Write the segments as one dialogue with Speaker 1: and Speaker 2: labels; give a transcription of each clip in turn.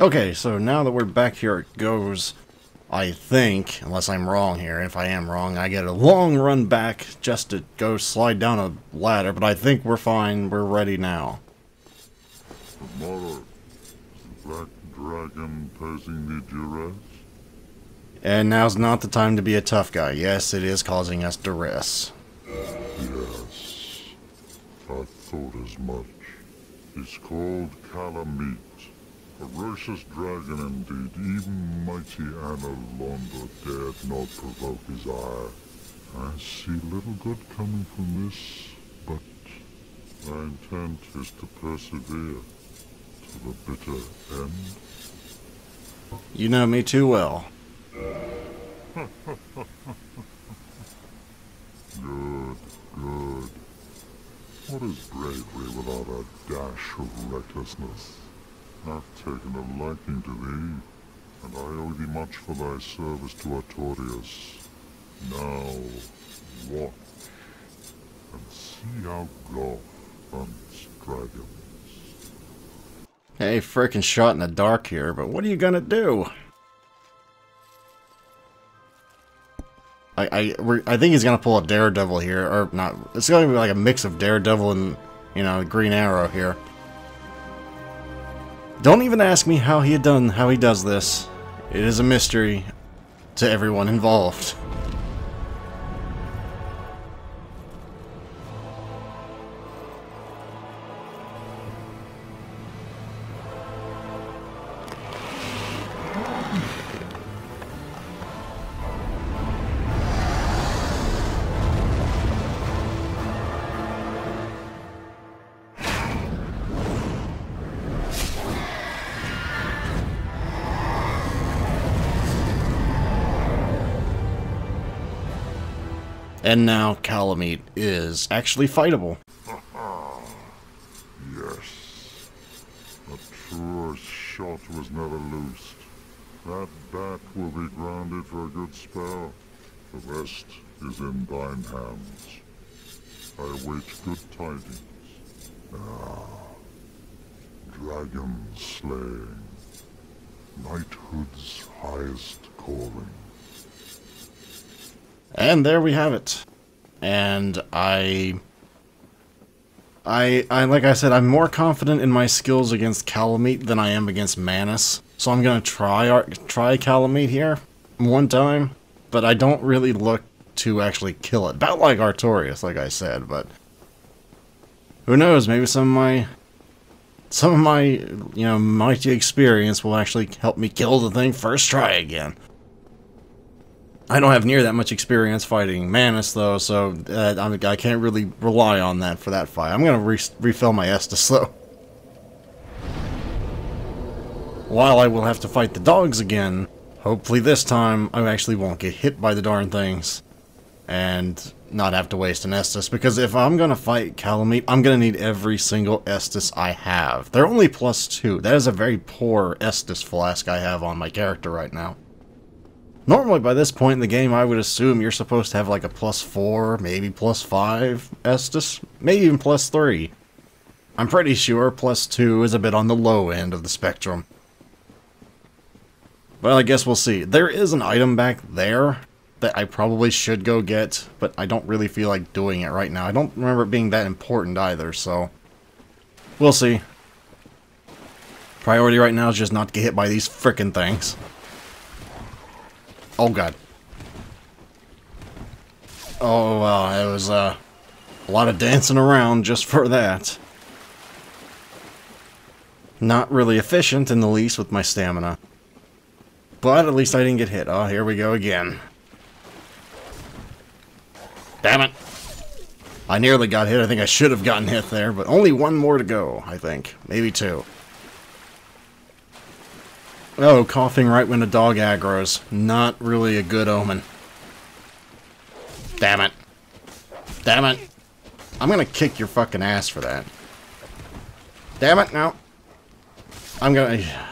Speaker 1: Okay, so now that we're back here it goes, I think, unless I'm wrong here, if I am wrong, I get a long run back just to go slide down a ladder, but I think we're fine, we're ready now.
Speaker 2: Tomorrow, Black Dragon posing the duress?
Speaker 1: And now's not the time to be a tough guy. Yes, it is causing us duress.
Speaker 2: Yes. I thought as much. It's called Kalameet. Ferocious dragon indeed. Even mighty Anor Londo dared not provoke his ire. I see little good coming from this, but my intent is to persevere to the bitter end.
Speaker 1: You know me too well.
Speaker 2: Good, good. What is bravery without a dash of recklessness? I've taken a liking to thee, and I owe thee much for thy service to Artorias. Now, watch, and see how Gough hunts dragons.
Speaker 1: Hey, frickin' shot in the dark here, but what are you gonna do? I I I think he's gonna pull a Daredevil here, or not. It's gonna be like a mix of Daredevil and you know Green Arrow here. Don't even ask me how he had done how he does this. It is a mystery to everyone involved. And now Kalameet is actually fightable.
Speaker 2: Yes. A truer shot was never loosed. That bat will be grounded for a good spell. The rest is in thine hands. I await good tidings. Ah. Dragon slaying. Knighthood's highest calling.
Speaker 1: And there we have it. And I... I, I, like I said, I'm more confident in my skills against Kalameet than I am against Manus. So I'm gonna try try Kalameet here one time, but I don't really look to actually kill it. About like Artorias, like I said, but who knows? Maybe some of my some of my you know mighty experience will actually help me kill the thing first try again. I don't have near that much experience fighting Manus, though, so uh, I'm, I can't really rely on that for that fight. I'm going to re refill my Estus, though. While I will have to fight the dogs again, hopefully this time I actually won't get hit by the darn things. And not have to waste an Estus, because if I'm going to fight Calamite, I'm going to need every single Estus I have. They're only plus two. That is a very poor Estus flask I have on my character right now. Normally, by this point in the game, I would assume you're supposed to have like a plus 4, maybe plus 5 Estus, maybe even plus 3. I'm pretty sure plus 2 is a bit on the low end of the spectrum. Well, I guess we'll see. There is an item back there that I probably should go get, but I don't really feel like doing it right now. I don't remember it being that important either, so... We'll see. Priority right now is just not to get hit by these frickin' things. Oh god. Oh well, it was uh, a lot of dancing around just for that. Not really efficient in the least with my stamina. But at least I didn't get hit. Oh, here we go again. Damn it. I nearly got hit. I think I should have gotten hit there, but only one more to go, I think. Maybe two. Oh, coughing right when a dog aggroes. Not really a good omen. Damn it. Damn it. I'm gonna kick your fucking ass for that. Damn it, no. I'm gonna...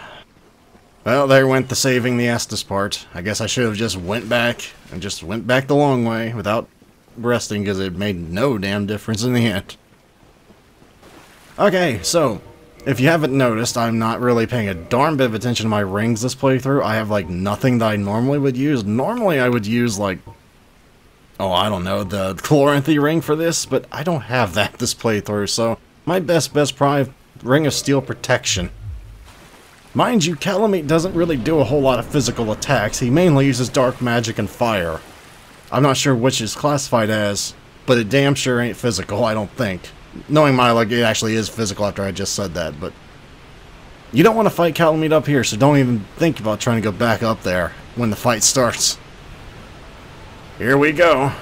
Speaker 1: Well, there went the saving the Estus part. I guess I should have just went back, and just went back the long way without resting, because it made no damn difference in the end. Okay, so, If you haven't noticed, I'm not really paying a darn bit of attention to my rings this playthrough. I have, like, nothing that I normally would use. Normally, I would use, like, oh, I don't know, the Chloranthy ring for this, but I don't have that this playthrough, so my best best probably Ring of Steel Protection. Mind you, Kalameet doesn't really do a whole lot of physical attacks. He mainly uses dark magic and fire. I'm not sure which is classified as, but it damn sure ain't physical, I don't think. Knowing my luck, it actually is physical after I just said that, but... You don't want to fight Kalameet up here, so don't even think about trying to go back up there when the fight starts. Here we go.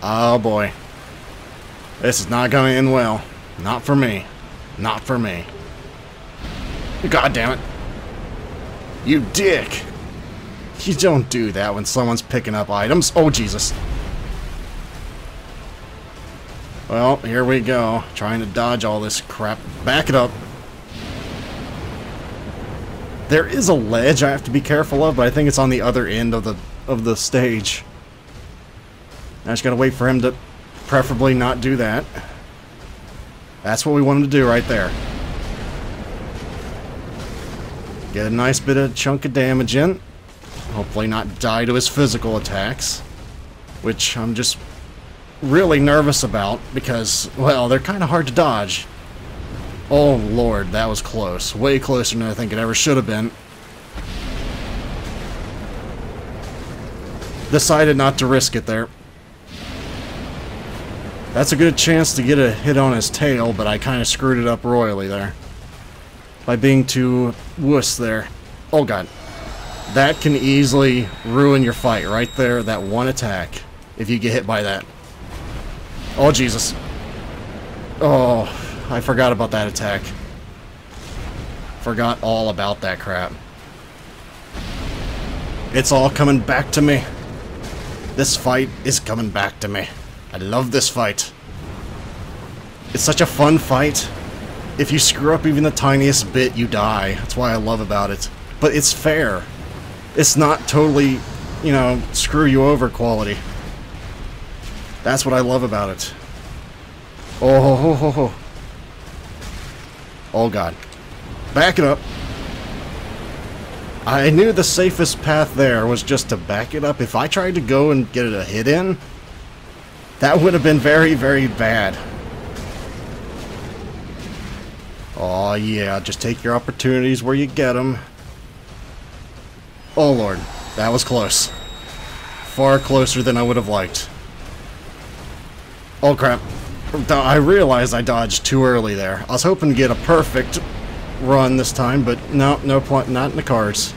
Speaker 1: Oh boy. This is not going to end well. Not for me. Not for me. God damn it. You dick. You don't do that when someone's picking up items. Oh, Jesus. Well, here we go. Trying to dodge all this crap. Back it up. There is a ledge I have to be careful of, but I think it's on the other end of the of the stage. I just gotta wait for him to preferably not do that. That's what we wanted to do right there. Get a nice bit of chunk of damage in. Hopefully not die to his physical attacks. Which I'm just really nervous about because, well, they're kind of hard to dodge. Oh lord, that was close. Way closer than I think it ever should have been. Decided not to risk it there. That's a good chance to get a hit on his tail, but I kind of screwed it up royally there. By being too wuss there. Oh god. That can easily ruin your fight right there, that one attack, if you get hit by that. Oh Jesus. Oh, I forgot about that attack. Forgot all about that crap. It's all coming back to me. This fight is coming back to me. I love this fight. It's such a fun fight. If you screw up even the tiniest bit, you die. That's why I love about it. But it's fair. It's not totally, you know, screw you over quality. That's what I love about it. Oh, ho, ho, ho. Oh, God. Back it up. I knew the safest path there was just to back it up. If I tried to go and get a hit in, that would have been very, very bad. Oh yeah, just take your opportunities where you get them. Oh lord, that was close. Far closer than I would have liked. Oh crap. I realized I dodged too early there. I was hoping to get a perfect run this time, but no, no point, not in the cards.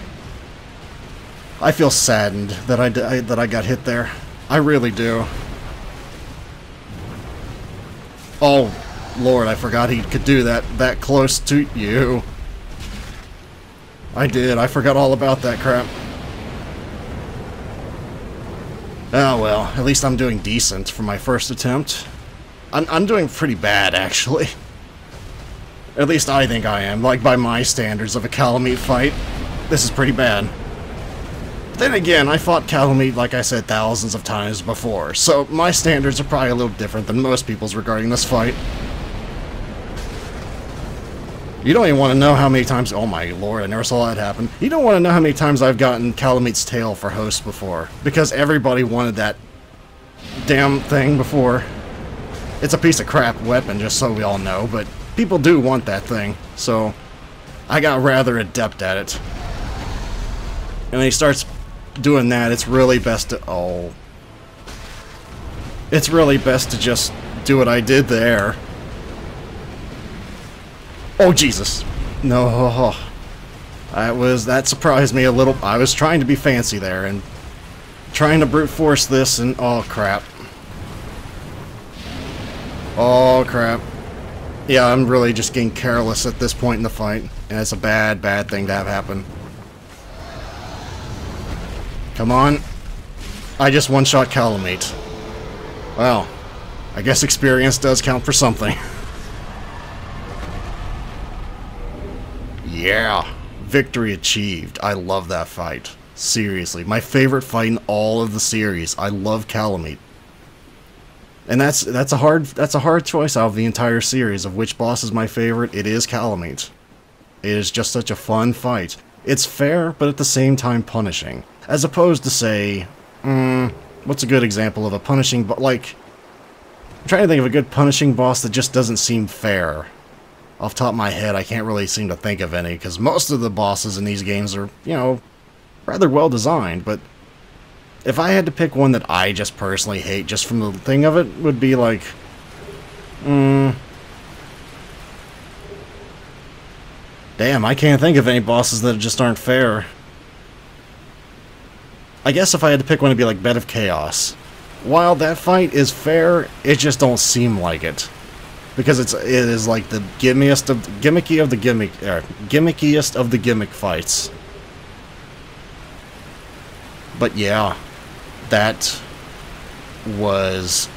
Speaker 1: I feel saddened that I, that I got hit there. I really do. Oh, Lord, I forgot he could do that that close to you. I did. I forgot all about that crap. Oh well, at least I'm doing decent for my first attempt. I'm, I'm doing pretty bad, actually. At least I think I am, like by my standards of a Kalameet fight. This is pretty bad. Then again, I fought Kalameet, like I said, thousands of times before, so my standards are probably a little different than most people's regarding this fight. You don't even want to know how many times... Oh my lord, I never saw that happen. You don't want to know how many times I've gotten Kalameet's tail for host before. Because everybody wanted that damn thing before. It's a piece of crap weapon, just so we all know, but people do want that thing, so I got rather adept at it. And when he starts doing that, it's really best to... Oh. It's really best to just do what I did there. Oh, Jesus. No. That was... That surprised me a little. I was trying to be fancy there and trying to brute force this and... Oh, crap. Oh, crap. Yeah, I'm really just getting careless at this point in the fight. And it's a bad, bad thing to have happen. Come on. I just one-shot Kalameet. Well, I guess experience does count for something. yeah. Victory achieved. I love that fight. Seriously, my favorite fight in all of the series. I love Kalameet. And that's that's a hard that's a hard choice out of the entire series of which boss is my favorite. It is Kalameet. It is just such a fun fight. It's fair, but at the same time punishing. As opposed to say, mm, what's a good example of a punishing, but like, I'm trying to think of a good punishing boss that just doesn't seem fair. Off top of my head, I can't really seem to think of any, because most of the bosses in these games are, you know, rather well designed, but if I had to pick one that I just personally hate, just from the thing of it, would be like, mm, damn, I can't think of any bosses that just aren't fair. I guess if I had to pick one, it'd be like Bed of Chaos. While that fight is fair, it just don't seem like it. Because it's it is like the gimmiest of gimmicky of the gimmick er, gimmickiest of the gimmick fights. But yeah, that was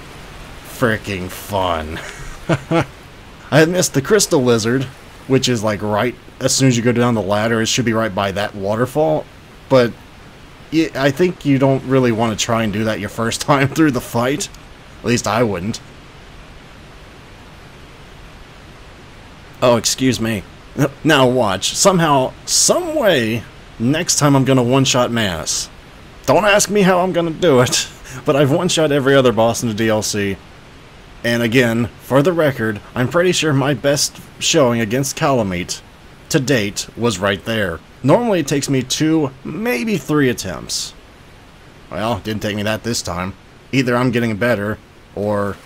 Speaker 1: freaking fun. I missed the crystal lizard, which is like right as soon as you go down the ladder, it should be right by that waterfall. But I think you don't really want to try and do that your first time through the fight. At least I wouldn't. Oh, excuse me. Now watch. Somehow, some way, next time I'm gonna one-shot Manus. Don't ask me how I'm gonna do it, but I've one-shot every other boss in the DLC. And again, for the record, I'm pretty sure my best showing against Kalameet to date was right there. Normally it takes me two, maybe three attempts. Well, didn't take me that this time. Either I'm getting better, or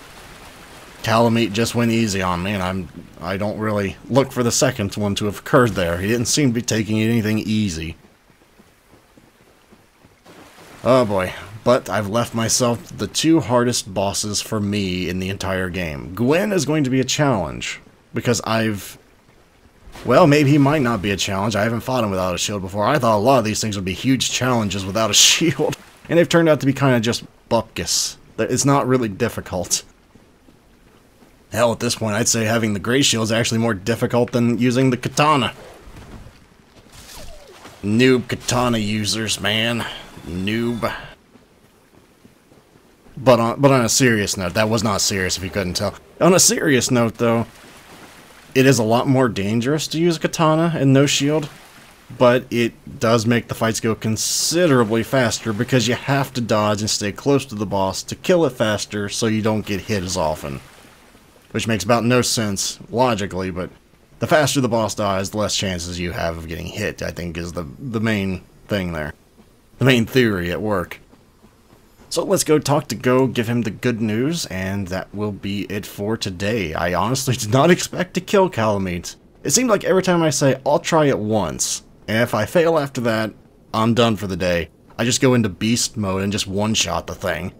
Speaker 1: Kalameet just went easy on me, and I'm I don't really look for the second one to have occurred there. He didn't seem to be taking anything easy. Oh boy, but I've left myself the two hardest bosses for me in the entire game. Gwyn is going to be a challenge, because I've... Well, maybe he might not be a challenge. I haven't fought him without a shield before. I thought a lot of these things would be huge challenges without a shield. And they've turned out to be kind of just bupkis. It's not really difficult. Hell, at this point, I'd say having the Grey Shield is actually more difficult than using the Katana. Noob Katana users, man. Noob. But on, but on a serious note, that was not serious if you couldn't tell. On a serious note, though, it is a lot more dangerous to use a katana and no shield, but it does make the fights go considerably faster because you have to dodge and stay close to the boss to kill it faster so you don't get hit as often which makes about no sense logically, but the faster the boss dies, the less chances you have of getting hit, I think is the, the main thing there. The main theory at work. So let's go talk to Gough, give him the good news, and that will be it for today. I honestly did not expect to kill Kalameet. It seemed like every time I say, I'll try it once, and if I fail after that, I'm done for the day. I just go into beast mode and just one-shot the thing.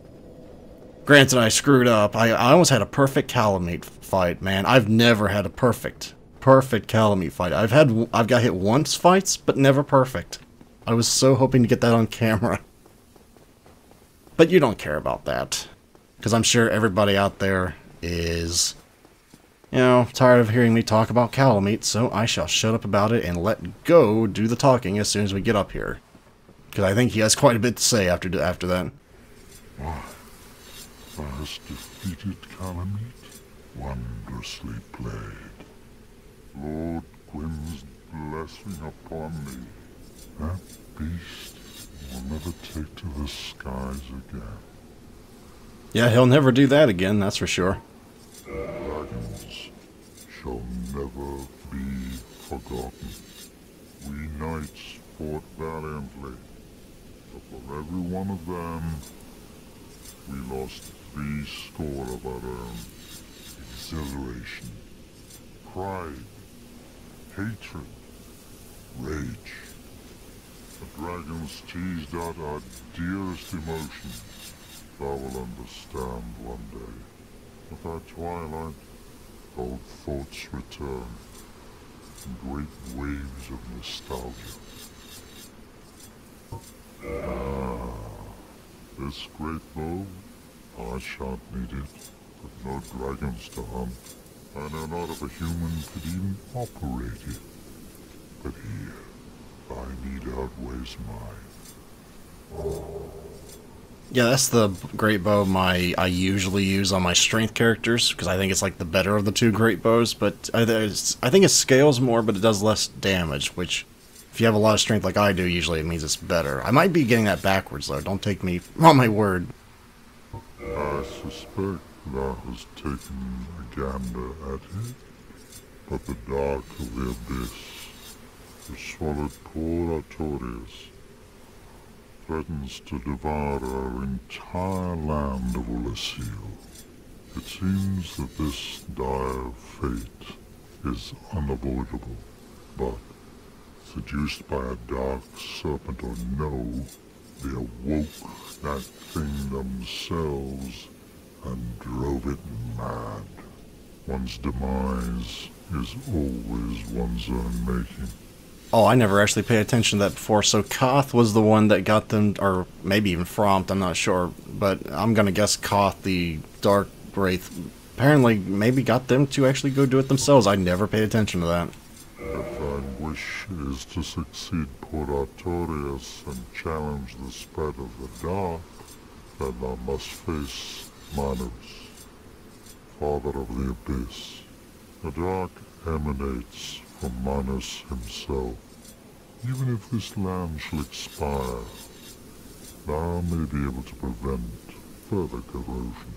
Speaker 1: Granted, I screwed up. I, I almost had a perfect Kalameet fight, man. I've never had a perfect, perfect Kalameet fight. I've had, I've got hit once fights, but never perfect. I was so hoping to get that on camera. But you don't care about that. Because I'm sure everybody out there is, you know, tired of hearing me talk about Kalameet, so I shall shut up about it and let Gough do the talking as soon as we get up here. Because I think he has quite a bit to say after, after that.
Speaker 2: Has defeated Kalameet, wondrously played. Lord Gwyn's blessing upon me. That beast will never take to the skies again.
Speaker 1: Yeah, he'll never do that again, that's for sure.
Speaker 2: Dragons shall never be forgotten. We knights fought valiantly, but for every one of them, we lost three score of own. Exhilaration, pride, hatred, rage. The dragons teased out our dearest emotions. Thou will understand one day. With our twilight, old thoughts return in great waves of nostalgia. Ah, this great bow I shan't need it, with no dragons to hunt. I know not if a human could even operate it. But here, thy need outweighs mine.
Speaker 1: Yeah, that's the great bow my I usually use on my strength characters because I think it's like the better of the two great bows. But I, I think it scales more, but it does less damage. Which, if you have a lot of strength like I do, usually it means it's better. I might be getting that backwards though. Don't take me on my word.
Speaker 2: I suspect thou was taken a gander at it, but the dark of the abyss has swallowed poor Artorias threatens to devour our entire land of Oolacile. It seems that this dire fate is unavoidable, but seduced by a dark serpent or no, they awoke that thing themselves and drove it mad. One's demise is always one's own making.
Speaker 1: Oh, I never actually paid attention to that before. So Kaathe was the one that got them, or maybe even Frampt, I'm not sure. But I'm going to guess Kaathe, the Dark Wraith, apparently maybe got them to actually go do it themselves. I never paid attention to that.
Speaker 2: Wish is to succeed poor Artorias and challenge the spread of the dark, then thou must face Manus, father of the abyss. The dark emanates from Manus himself. Even if this land shall expire, thou may be able to prevent further corrosion.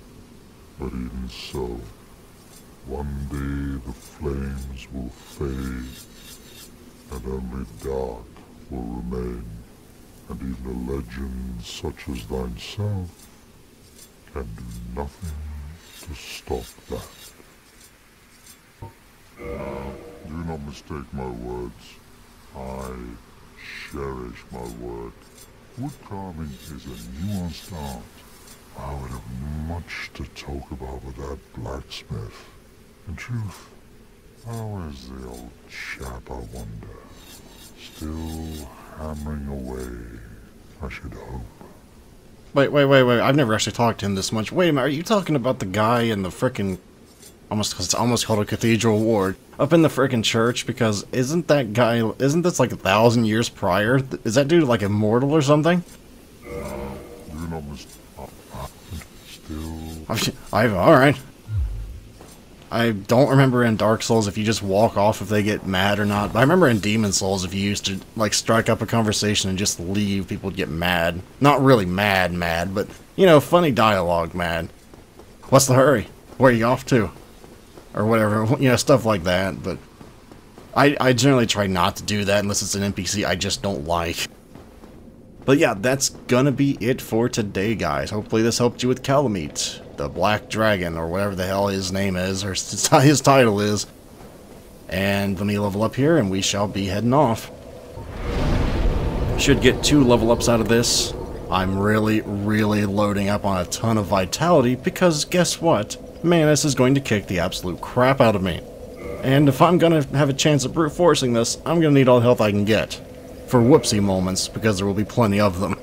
Speaker 2: But even so, one day the flames will fade, and only dark will remain, and even a legend such as thyself can do nothing to stop that. Now, do not mistake my words. I cherish my work. Wood carving is a nuanced art. I would have much to talk about with that blacksmith. In truth, how is the old chap, I wonder? Still hammering away, I should hope.
Speaker 1: Wait, wait, wait, wait. I've never actually talked to him this much. Wait a minute, are you talking about the guy in the frickin' almost Because it's almost called a cathedral ward up in the frickin' church because isn't that guy isn't this like a thousand years prior? Is that dude like immortal or something?
Speaker 2: Do not mis- Still,
Speaker 1: I've all right. I don't remember in Dark Souls if you just walk off if they get mad or not. But I remember in Demon Souls if you used to like strike up a conversation and just leave, people would get mad. Not really mad, mad, but you know, funny dialogue, mad. What's the hurry? Where are you off to? Or whatever, you know, stuff like that. But I, I generally try not to do that unless it's an NPC I just don't like. But yeah, that's gonna be it for today, guys. Hopefully this helped you with Kalameet, the Black Dragon, or whatever the hell his name is, or his title is. And let me level up here, and we shall be heading off. Should get two level ups out of this. I'm really, really loading up on a ton of vitality, because guess what? Manus is going to kick the absolute crap out of me. And if I'm gonna have a chance of brute forcing this, I'm gonna need all the health I can get for whoopsie moments, because there will be plenty of them.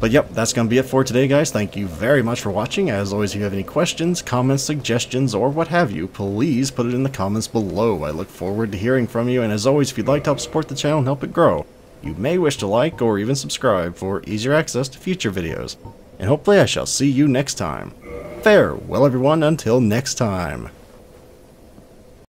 Speaker 1: But yep, that's going to be it for today, guys. Thank you very much for watching. As always, if you have any questions, comments, suggestions, or what have you, please put it in the comments below. I look forward to hearing from you, and as always, if you'd like to help support the channel and help it grow, you may wish to like or even subscribe for easier access to future videos. And hopefully I shall see you next time. Farewell everyone, until next time.